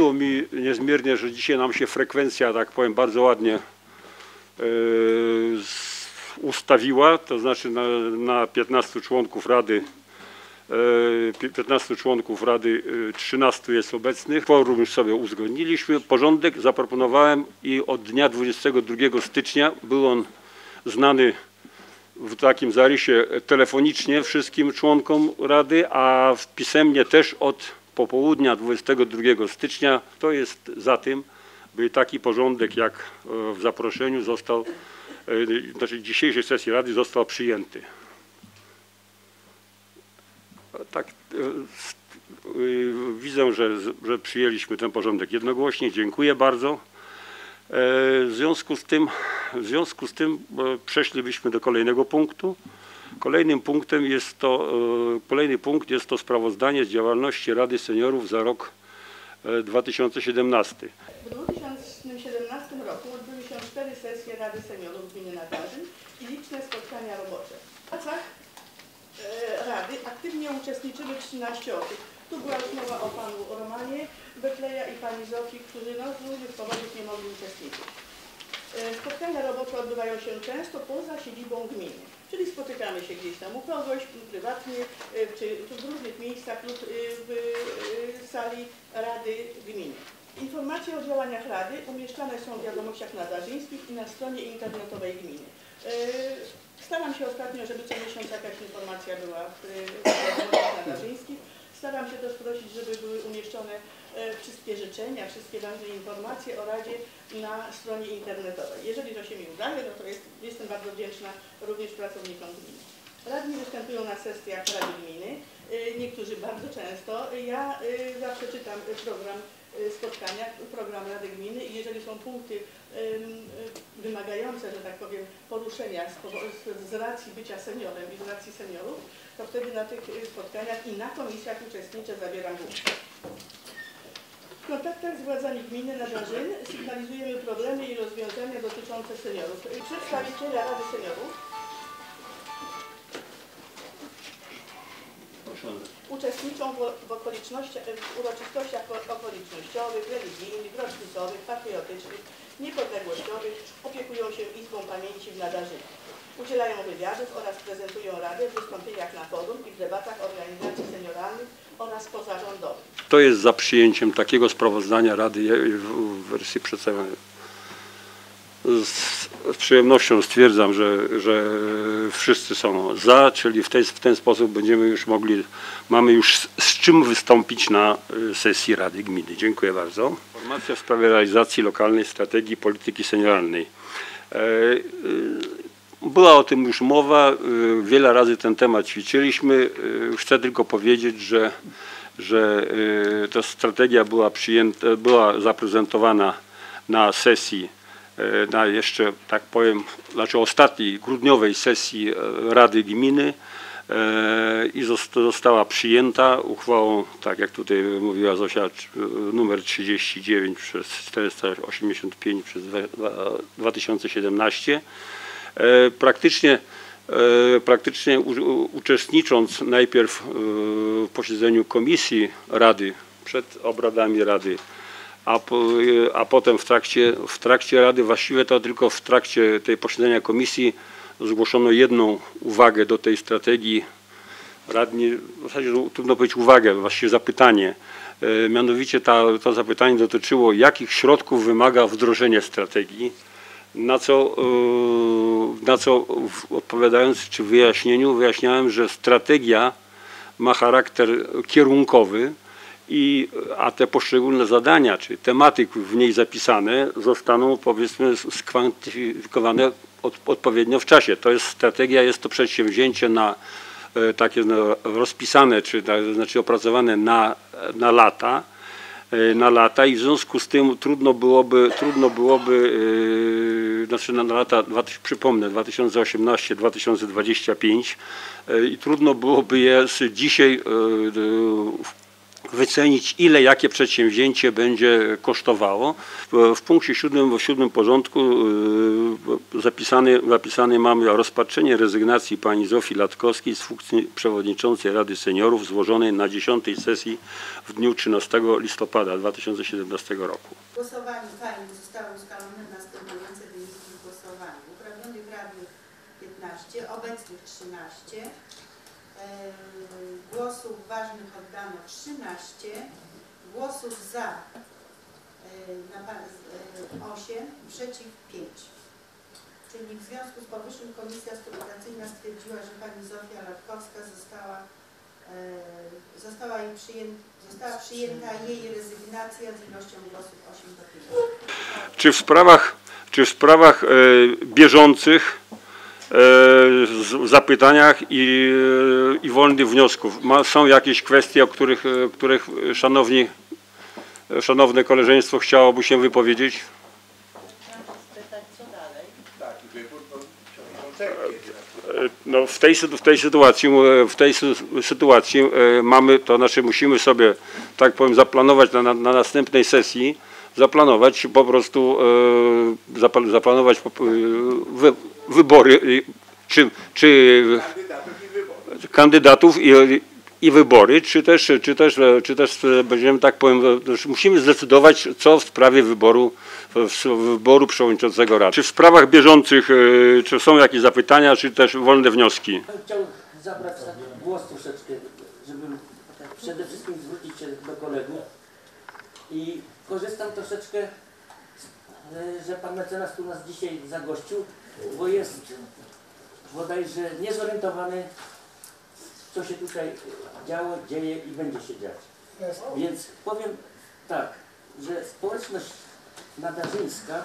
Miło mi niezmiernie, że dzisiaj nam się frekwencja, tak powiem, bardzo ładnie e, ustawiła, to znaczy na, na 15 członków Rady, e, pi- 15 członków Rady, e, 13 jest obecnych. Forum już sobie uzgodniliśmy. Porządek zaproponowałem i od dnia 22 stycznia był on znany w takim zarysie telefonicznie wszystkim członkom Rady, a w pisemnie też od popołudnia 22 stycznia. To jest za tym, by taki porządek jak e, w zaproszeniu został, e, znaczy dzisiejszej sesji Rady został przyjęty. Tak, e, widzę, że, że przyjęliśmy ten porządek jednogłośnie. Dziękuję bardzo. W związku z tym, w związku z tym przeszlibyśmy do kolejnego punktu. Kolejnym punktem jest to, e, kolejny punkt jest to sprawozdanie z działalności Rady Seniorów za rok e, 2017. W 2017 roku odbyły się cztery sesje Rady Seniorów Gminy Nadarzyn i liczne spotkania robocze. W pracach e, Rady aktywnie uczestniczyły 13 osób. Tu była już mowa o panu Romanie Betleja i pani Zofii, którzy no, z różnych powodów nie mogli uczestniczyć. E, Spotkania robocze odbywają się często poza siedzibą gminy, czyli spotykamy się gdzieś tam u kogoś, prywatnie, e, czy, w różnych miejscach lub e, w e, sali Rady Gminy. Informacje o działaniach Rady umieszczane są w wiadomościach nadarzyńskich i na stronie internetowej gminy. Staram się ostatnio, żeby co miesiąc jakaś informacja była w wiadomościach nadarzyńskich. Staram się też prosić, żeby były umieszczone wszystkie życzenia, wszystkie ważne informacje o Radzie na stronie internetowej. Jeżeli to się mi udaje, no to jest, jestem bardzo wdzięczna również pracownikom gminy. Radni występują na sesjach Rady Gminy, y, niektórzy bardzo często. Ja y, zawsze czytam program spotkania, program Rady Gminy i jeżeli są punkty ym, wymagające, że tak powiem, poruszenia z, z, racji bycia seniorem i z racji seniorów, to wtedy na tych spotkaniach i na komisjach uczestniczę, zabieram głos. W kontaktach z władzami gminy Nadarzyn sygnalizujemy problemy i rozwiązania dotyczące seniorów. Y, Przedstawiciele Rady Seniorów uczestniczą w, w okolicznościach, w uroczystościach okolicznościowych, religijnych, rocznicowych, patriotycznych, niepodległościowych, opiekują się Izbą Pamięci w Nadarzynie. Udzielają wywiadów oraz prezentują Radę w wystąpieniach na forum i w debatach organizacji senioralnych oraz pozarządowych. To jest za przyjęciem takiego sprawozdania Rady w wersji przedstawionej. Z, z przyjemnością stwierdzam, że, że wszyscy są za, czyli w, tej, w ten sposób będziemy już mogli, mamy już z, z czym wystąpić na y, sesji Rady Gminy. Dziękuję bardzo. Informacja w sprawie realizacji lokalnej strategii polityki senioralnej. E, y, była o tym już mowa, y, wiele razy ten temat ćwiczyliśmy. Y, Chcę tylko powiedzieć, że, że y, ta strategia była przyjęta, była zaprezentowana na sesji, na jeszcze tak powiem, znaczy ostatniej grudniowej sesji Rady Gminy i zost- została przyjęta uchwałą, tak jak tutaj mówiła Zosia, numer 39 przez 485 przez dwa- dwa- 2017. E, Praktycznie, e, praktycznie uczestnicząc najpierw e, w posiedzeniu komisji Rady, przed obradami Rady, a, po, a potem w trakcie, w trakcie Rady, właściwie to tylko w trakcie tej posiedzenia komisji zgłoszono jedną uwagę do tej strategii radni, w zasadzie no, trudno powiedzieć uwagę, właściwie zapytanie. Mianowicie ta, to zapytanie dotyczyło, jakich środków wymaga wdrożenie strategii, na co, e, na co odpowiadając czy wyjaśnieniu, wyjaśniałem, że strategia ma charakter kierunkowy, i, a te poszczególne zadania czy tematy w niej zapisane zostaną powiedzmy skwantyfikowane od, odpowiednio w czasie. To jest strategia, jest to przedsięwzięcie na e, takie no, rozpisane, czy tak, znaczy opracowane na, na lata, na lata i w związku z tym trudno byłoby, trudno byłoby e, znaczy na, lata, przypomnę, 2018-2025 e, i trudno byłoby je dzisiaj e, wycenić, ile jakie przedsięwzięcie będzie kosztowało. W, w punkcie siódmym, w siódmym porządku yy, zapisany, zapisany mamy rozpatrzenie rezygnacji pani Zofii Latkowskiej z funkcji przewodniczącej Rady Seniorów złożonej na 10 sesji w dniu 13 listopada 2017 roku. W głosowaniu tajnym zostały ustalone następujące wyniki w głosowaniu. Uprawnionych radnych 15, obecnych 13, e, głosów ważnych oddano 13, głosów za e, na pa- e, 8, przeciw 5. Czyli w związku z powyższym Komisja Stylizacyjna stwierdziła, że pani Zofia Latkowska została, e, została, jej przyjęta, została przyjęta jej rezygnacja z ilością głosów 8 do 5. Czy w sprawach, czy w sprawach e, bieżących, e, zapytaniach i, e, i wolnych wniosków ma, są jakieś kwestie, o których, e, których e, szanowni, e, szanowne koleżeństwo chciałoby się wypowiedzieć? E, No w, tej, w tej sytuacji, e, w tej sy- sytuacji e, mamy, to znaczy musimy sobie, tak powiem, zaplanować na, na, na następnej sesji, zaplanować po prostu, e, zapla- zaplanować e, wybory, e, czy, czy kandydatów i, i wybory, czy też, czy, też, czy też będziemy tak powiem, musimy zdecydować, co w sprawie wyboru, wyboru przewodniczącego Rady. Czy w sprawach bieżących, e, czy są jakieś zapytania, czy też wolne wnioski? Ja bym chciał zabrać tak głos troszeczkę, żeby przede wszystkim zwrócić się do kolegów i korzystam troszeczkę, e, że pan mecenas tu nas dzisiaj zagościł, bo jest bodajże niezorientowany, co się tutaj działo, dzieje i będzie się dziać. Więc powiem tak, że społeczność nadarzyńska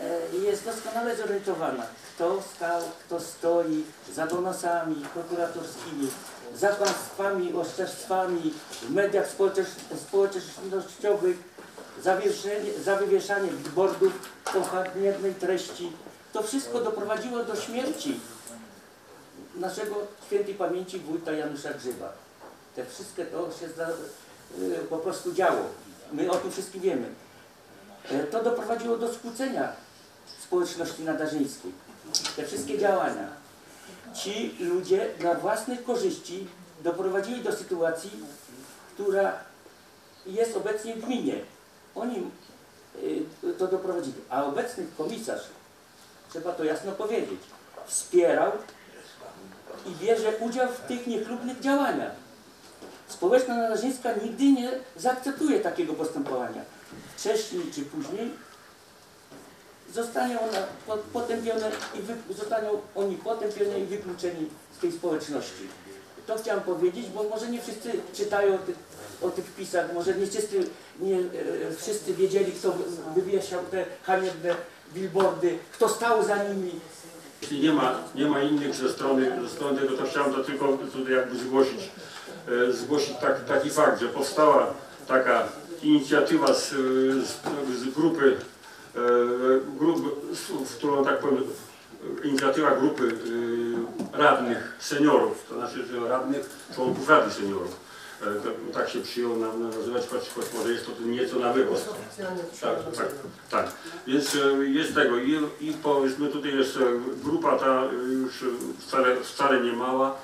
e, jest doskonale zorientowana, kto stał, kto stoi za donosami prokuratorskimi, za kłamstwami, oszczerstwami w mediach społecznościowych, za, za wywieszanie billboardów o haniebnej treści. To wszystko doprowadziło do śmierci naszego świętej pamięci wójta Janusza Grzyba. Te wszystkie to się zda, y, po prostu działo. My o tym wszystkim wiemy. E, To doprowadziło do skłócenia społeczności nadarzyńskiej. Te wszystkie działania. Ci ludzie dla własnych korzyści doprowadzili do sytuacji, która jest obecnie w gminie. Oni y, to doprowadzili. A obecny komisarz, trzeba to jasno powiedzieć, wspierał i bierze udział w tych niechlubnych działaniach. Społeczna nadarzyńska nigdy nie zaakceptuje takiego postępowania. Wcześniej czy później zostanie ona po- potępione i wy, zostaną oni potępieni i wykluczeni z tej społeczności. To chciałem powiedzieć, bo może nie wszyscy czytają o tych, o tych wpisach, może nie wszyscy, nie, e, wszyscy wiedzieli, kto wy- wywieszał te haniebne billboardy, kto stał za nimi. Jeśli nie ma, nie ma innych ze strony, ze strony tego, to chciałem to tylko tutaj jakby zgłosić, e, zgłosić tak, taki fakt, że powstała taka inicjatywa z, z, z grupy, e, grup, w którą tak powiem, inicjatywa grupy e, radnych seniorów, to znaczy, radnych członków Rady Seniorów. E, tak się przyjęło nam nazywać, choć, choć może jest to nieco na wyrost. Tak, tak, tak. Więc e, jest tego i, i powiedzmy tutaj jest grupa ta e, już wcale, wcale nie mała.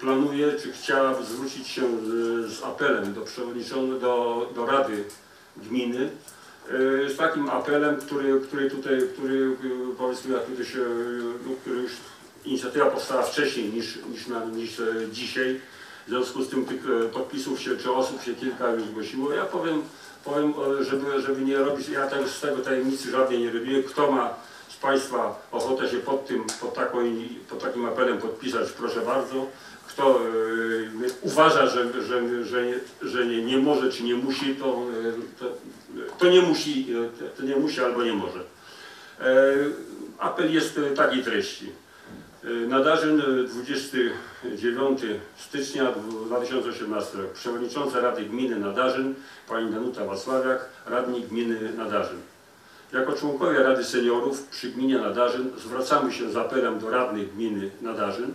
Planuje, czy chciała zwrócić się z, z apelem do przewodniczącego, do, do Rady Gminy z takim apelem, który, który tutaj, który powiedzmy jak tutaj się, no, który już inicjatywa powstała wcześniej niż, niż, na, niż e, dzisiaj. W związku z tym tych e, podpisów się, czy osób się kilka już zgłosiło. Ja powiem, powiem e, żeby, żeby nie robić, ja też z tego tajemnicy żadnej nie robię. Kto ma z Państwa ochotę się pod tym, pod, taką, pod takim apelem podpisać, proszę bardzo. Kto uważa, że, że, że, że nie, nie może czy nie musi, to, to, to nie musi, to nie musi albo nie może. Apel jest takiej treści. E, Nadarzyn e, 29 stycznia 2018 rok. Przewodnicząca Rady Gminy Nadarzyn, pani Danuta Wacławiak, radni gminy Nadarzyn. Jako członkowie Rady Seniorów przy gminie Nadarzyn zwracamy się z apelem do radnych gminy Nadarzyn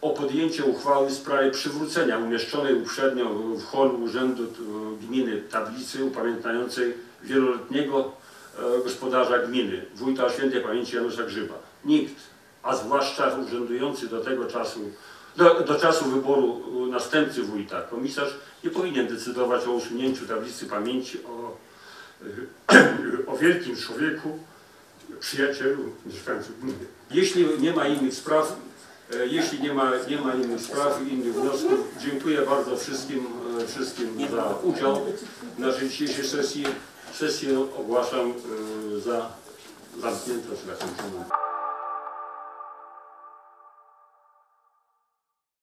o podjęcie uchwały w sprawie przywrócenia umieszczonej uprzednio w holu Urzędu e, Gminy tablicy upamiętniającej wieloletniego e, gospodarza gminy, wójta świętej pamięci Janusza Grzyba. Nikt, a zwłaszcza urzędujący do tego czasu, do, do czasu wyboru e, następcy wójta, komisarz, nie powinien decydować o usunięciu tablicy pamięci o, e, o wielkim człowieku, przyjacielu mieszkańców gminy. Jeśli nie ma innych spraw, e, jeśli nie ma, nie ma innych spraw i innych wniosków, dziękuję bardzo wszystkim, e, wszystkim za udział w naszej dzisiejszej sesji. Sesję ogłaszam e, za zamkniętą.